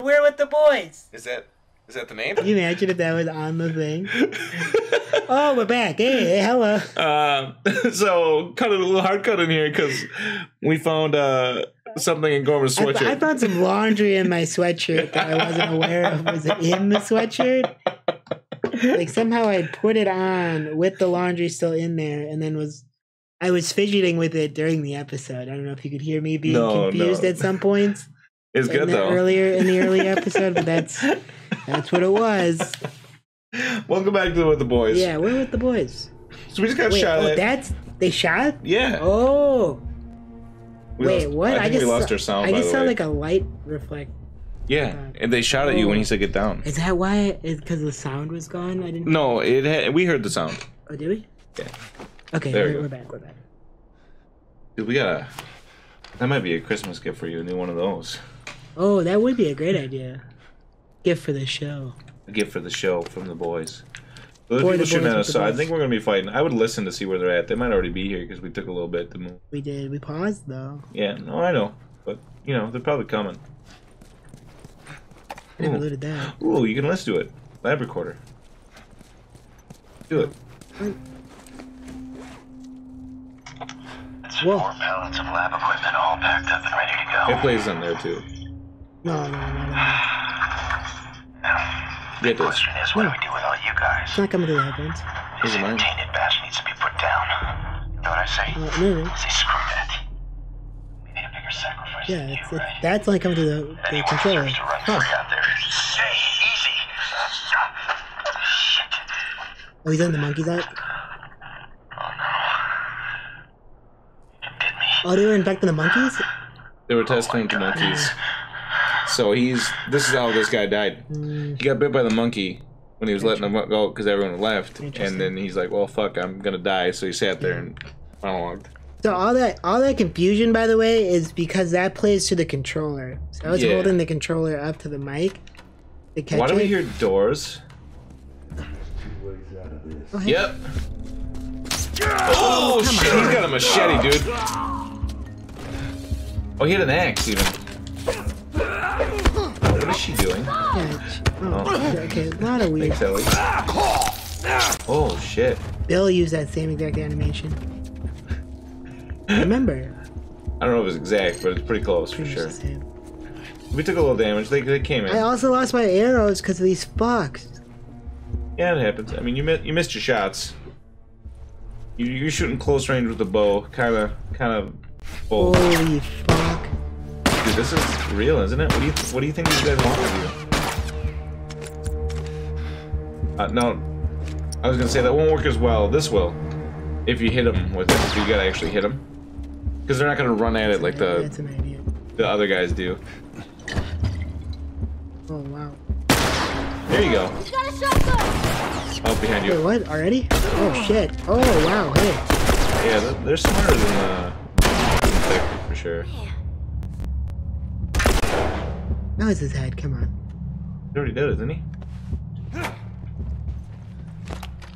We're with the boys. Is that is that the name? Can you imagine if that was on the thing? oh, we're back. Hey, hey hello. Uh, so cut it a little hard cut in here because we found uh, something in Gorman's I, sweatshirt. I found some laundry in my sweatshirt that I wasn't aware of. Was it in the sweatshirt? Like somehow I put it on with the laundry still in there, and then was I was fidgeting with it during the episode. I don't know if you could hear me being No, confused no. at some points. It's good though. Earlier in the early episode, but that's that's what it was. Welcome back to with the boys. Yeah, we're with the boys. So we just got Wait, oh, shot oh, at. that's they shot. yeah. Oh, We wait, lost- what? I think just we lost our sound. I just saw way. like a light reflect. yeah, uh, and they shot at you when Oh. he said get down. Is that why? Is because the sound was gone? I didn't. No, it had, we heard the sound. Oh, did we? Yeah. Okay, There we we're, go. we're back. We're back. Dude, we gotta. That might be a Christmas gift for you. A new one of those. Oh, that would be a great idea. Gift for the show. A gift for the show from the boys. Those For people the shooting boys at us, so I think we're gonna be fighting. I would listen to see where they're at. They might already be here because we took a little bit to move. We did. We paused though. Yeah, no, I know, but you know they're probably coming. I Never Ooh. looted that. Ooh, you can listen to it. Lab recorder. Do it. It's Whoa. four pallets of lab equipment all packed up and ready to go. It plays on there too. No, no, no, no. no. Now, Get the question is, what do we do with all you guys? It's not coming to the headphones. Those are mine. Tainted batch needs to be put down. You know what I say? Uh, no, no. Say screw that. We need a bigger sacrifice Yeah, than it's, you, it's Ray. that's only coming to the, the Anyone controller. deserves to run Huh. free out there. Stay easy. Shit. Oh, he's in the monkey's out. Oh no. You did me. Oh, they were infecting the monkeys. They were testing the monkeys. So he's. This is how this guy died. He got bit by the monkey when he was letting them go because everyone left, and then he's like, "Well, fuck, I'm gonna die." So he sat there and monologued. So all that all that confusion, by the way, is because that plays to the controller. So I was Yeah. holding the controller up to the mic to catch Why do we hear doors? Oh, hey. Yep. Oh shit! He's got a machete, dude. Oh, he had an axe even. Is she doing? Yeah, oh, oh, okay, a lot of weird. Thanks, Oh shit! Bill used that same exact animation. Remember, I don't know if it's exact, but it's pretty close for pretty much sure. We took a little damage. They, they came in. I also lost my arrows because of these fucks. Yeah, it happens. I mean, you mi- you missed your shots. You you're shooting close range with the bow, kind of kind of. Holy fuck! Dude, this is real, isn't it? What do you what do you think these guys want with you? Uh, no, I was gonna say that won't work as well. This will, if you hit them with it. If you gotta actually hit them, because they're not gonna run at it like the That's an idea. the other guys do. Oh wow. There you go. He's got a shotgun! Oh, behind Wait, you. what? Already? Oh shit! Oh wow! Hey. Yeah, they're, they're smarter than the infected for sure. That it's his head. Come on. He already did, isn't he?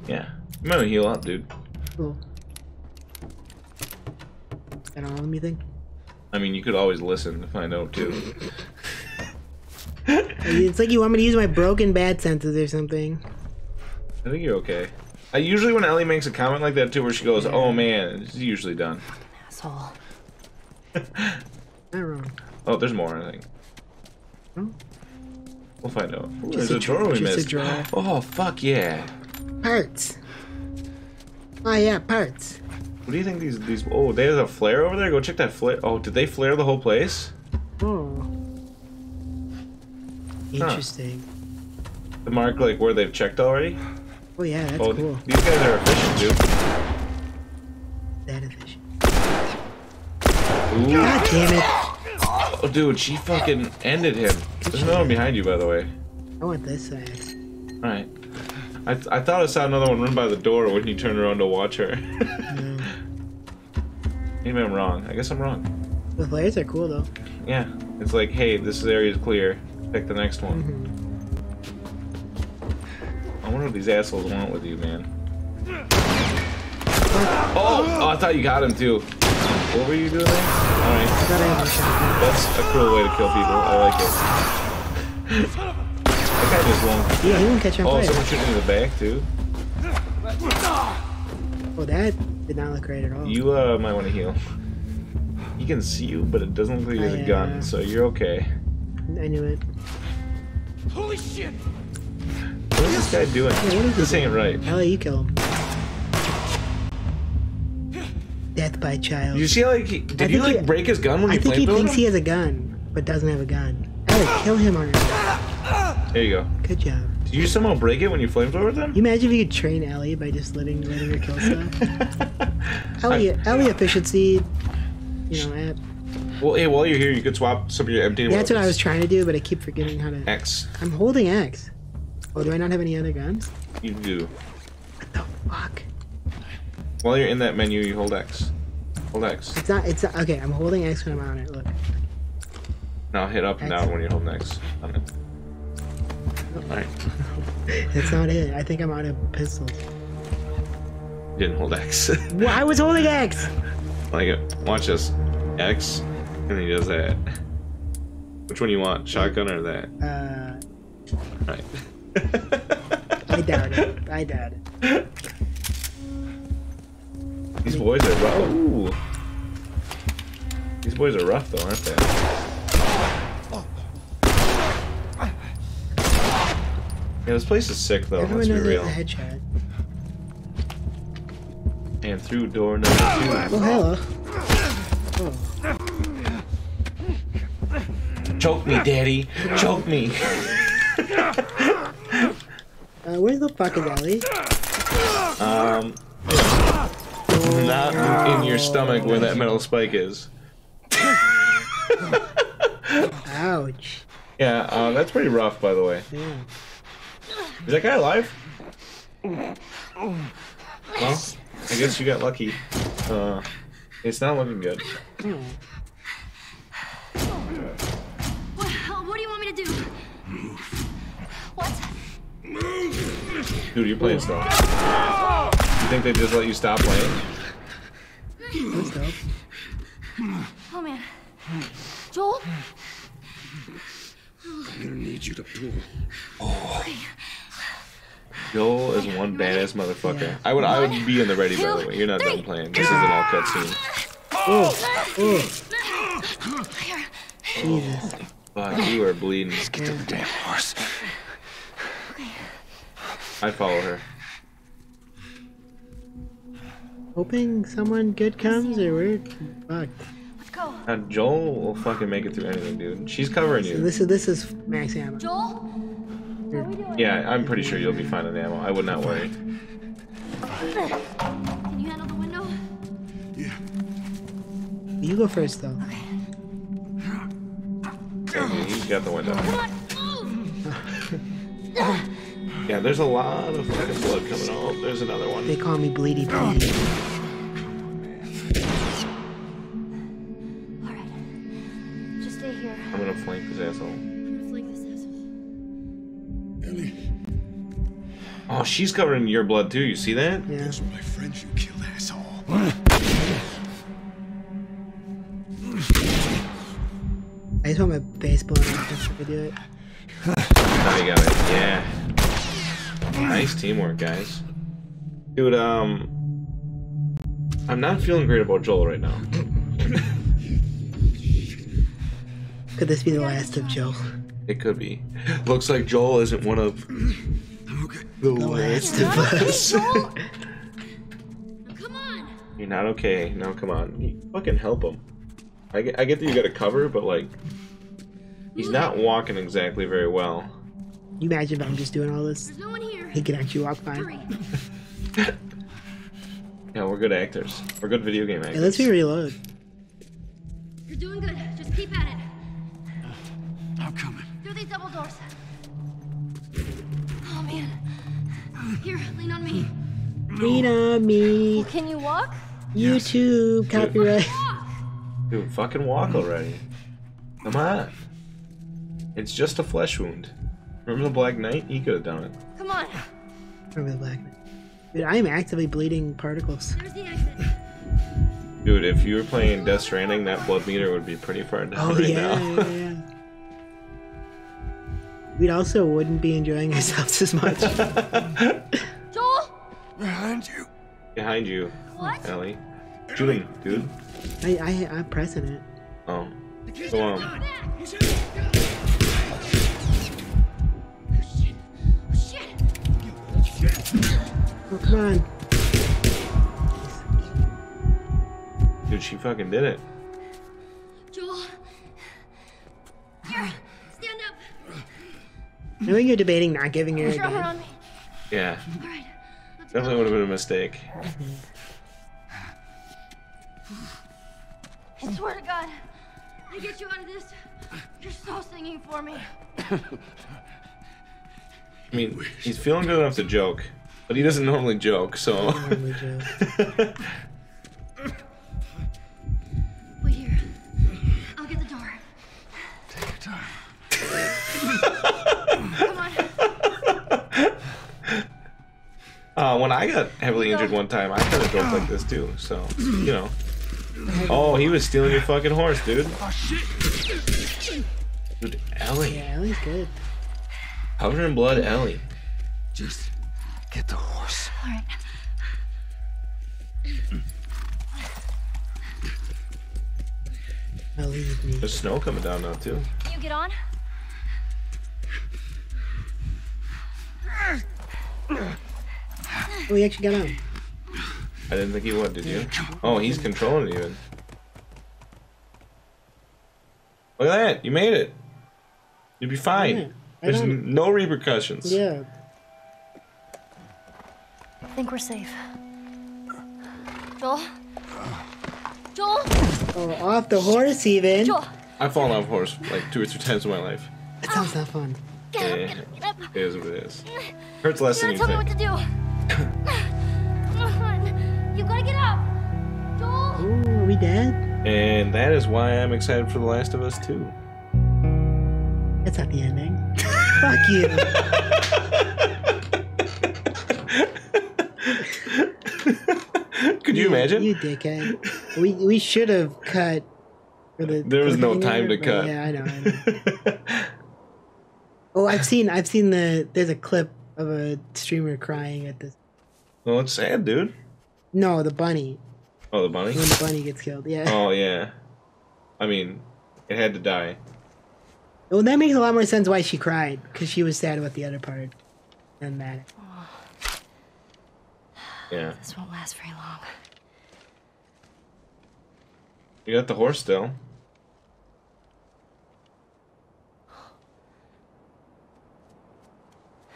Yeah. I'm gonna heal up, dude. Cool. Is that all of me think? I mean, you could always listen to find out too. It's like you want me to use my broken bat senses or something. I think you're okay. I usually when Ellie makes a comment like that too, where she goes, "Oh man," it's usually done. Asshole. Not wrong. Oh, there's more. I think. Hmm? We'll find out. Ooh, Just there's a a draw- drawer we just a missed. drawer. Oh fuck yeah! Parts. Oh yeah, parts. What do you think these these? Oh, they have a flare over there. Go check that flare. Oh, did they flare the whole place? Oh. Interesting. The mark like where they've checked already. Oh yeah, that's oh, cool. these guys are efficient, dude. That efficient. Ooh. God damn it! Oh, dude, she fucking ended him. There's another one behind you, by the way. I want this side. Alright. I, th- I thought I saw another one run by the door when you turned around to watch her. No. Maybe I'm wrong. I guess I'm wrong. The flares are cool though. Yeah. It's like, hey, this area is clear. Pick the next one. Mhm. I wonder what these assholes want with you, man. Oh, oh, I thought you got him too. What were you doing there? Alright. Thought I had a shotgun. That's a cruel way to kill people. I like it. That guy just won't. Yeah, he won't catch on Oh, fire. someone shooting in the back too. Oh, that did not look right at all. You uh might want to heal. He can see you, but it doesn't look like he has I, a uh, gun, so you're okay. I knew it. Holy shit! What is this guy doing? Yeah, what is this he ain't right. Ellie, you kill him. By child. Did you see how like he, did I you like he- break his gun when I you think he thinks him? he has a gun, but doesn't have a gun. Ellie, kill him on your There you go. Good job. Did you somehow break it when you flamethrowed them? You imagine if you could train Ellie by just letting letting her kill stuff? Ellie, Ellie efficiency, you know, app. Well, hey, while you're here, you could swap some of your empty Yeah, that's what I was trying to do, but I keep forgetting how to. X. I'm holding X. Oh, do I not have any other guns? You do. What the fuck? While you're in that menu, you hold X. Hold X. It's not. It's not, okay. I'm holding X when I'm on it. Look. Now hit up and X. down when you hold holding X. On it. Alright. That's not it. I think I'm out of pistols. You didn't hold X. Well, I was holding X. like it. Watch this. X. And he does that. Which one you want? Shotgun or that? Uh, Right. I doubt it. I doubt it. These boys are rough. Ooh. These boys are rough though, aren't they? Yeah, this place is sick though, Everyone let's be real. a headshot. And through door number two. Oh, hello. Oh. Choke me, daddy! Choke me! Uh, where the fuck is Ellie? Um, not in, in your stomach where that metal spike is. Ouch. Yeah, uh, that's pretty rough, by the way. Yeah. Is that guy alive? Well, I guess you got lucky. Uh, it's not looking good. What, what do you want me to do? What? Dude, you're playing slow. You think they just let you stop playing? That's dope. Oh man. Joel? I'm gonna need you to pull. Oh. Joel is one badass motherfucker. Yeah. I would I would be in the ready by the way. You're not done playing. This is an all cutscene. Oh, oh, Here. Jesus. Fuck, you are bleeding. Get to the damn horse. I follow her. Hoping someone good comes or we're fucked. Let's go. Uh, Joel will fucking make it through anything, dude. She's covering So you. this is this is max ammo. Joel? How are we doing? Yeah, I'm pretty sure you'll be fine in ammo. I would not worry. Can you handle the window? Yeah. You go first though. Yeah, he's got the window. Come on. Move. Yeah, there's a lot of fucking blood coming. Oh, there's another one. They call me Bleedy Bleed. All right. Just stay here. I'm gonna flank this asshole. I'm gonna flank this asshole. Ellie, Oh, she's covering your blood too. You see that? Yeah. those were my friends you killed, asshole. I just want my baseball to off if I do it. Oh, you got it. Yeah. Nice teamwork, guys. Dude, um, I'm not feeling great about Joel right now. Could this be the last of Joel? It could be. Looks like Joel isn't one of okay. the The last. last of us. Joel? Come on. You're not okay. Now, come on. You fucking help him. I get, I get that you got to cover, but like, he's not walking exactly very well. You imagine if I'm just doing all this? There's no one here. He can actually walk Hurry. fine. Yeah, we're good actors. We're good video game actors. Hey, let's be reload. You're doing good. Just keep at it. Uh, I'm coming. Through these double doors. Oh man. Here, lean on me. Lean on me. Well, can you walk? YouTube copyright. Walk. Dude, fucking walk already. Come on. It's just a flesh wound. Remember the Black Knight? He could have done it. Come on. Remember the black man. Dude, I am actively bleeding particles. There's the exit. Dude, if you were playing Death Stranding, that blood meter would be pretty far down Oh right yeah, now. yeah, yeah. we also wouldn't be enjoying ourselves as much. Joel? Behind you. Behind you, What? Ellie. Shooting, dude. I, I I'm pressing it. Oh. Go on. Oh come on. Dude, she fucking did it. Joel. Here, stand up. I think you're debating not giving her a Push your arm gun. Yeah, All right. Let's definitely would have been a mistake. I swear to God, I get you out of this. You're so singing for me. I mean, he's feeling good enough to joke, but he doesn't normally joke, so. Only joke. Wait here. I'll get the door. Take your time. Come on. Uh, when I got heavily injured one time, I kind of joked like this too, so, you know. Oh, he was stealing your fucking horse, dude. Oh shit! Dude, Ellie. Yeah, Ellie's good. Covered in blood, Ellie. Just get the horse. All right. Believe me. There's snow coming down now, too. Can you get on? Oh, we actually got on. I didn't think he would, did you? Oh, he's controlling it even. Look at that, you made it. You'll be Yeah, fine. I There's don't- no repercussions. Yeah. I think we're safe. Joel? Joel? Oh, off the horse even. Joel! I've fallen off a horse like two or three times in my life. That sounds not fun. Get up, get up, eh, get up. It is what it is. Hurts less You than gotta you tell me what think. to do. Come on. You gotta get up. Joel? Oh, are we dead? And that is why I'm excited for The Last of Us 2. That's not the ending. Fuck you. Could you imagine? You dickhead. We we should have cut. For the there was no time to cut. Yeah, I know. I know. Oh, I've seen I've seen the there's a clip of a streamer crying at this. well, it's sad, dude. No, the bunny Oh, the bunny? when the bunny gets killed. Yeah. Oh, yeah. I mean, it had to die. Well, that makes a lot more sense why she cried because she was sad about the other part than that. Yeah. This won't last very long. You got the horse still.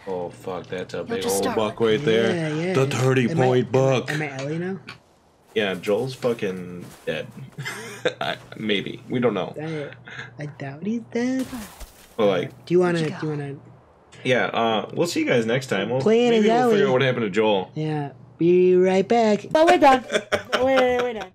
Oh fuck, that's a big old start buck right there. Yeah, yeah. The 30 Am I- point buck. Am I Ellie now? Yeah, Joel's fucking dead. I, maybe. We don't know. I, I doubt he's dead. But like, Do you wanna? you Do you wanna? yeah, uh we'll see you guys next time. We'll Playing maybe as we'll figure Ellie. out what happened to Joel. Yeah. Be right back. Oh, we're done. we're, we're done.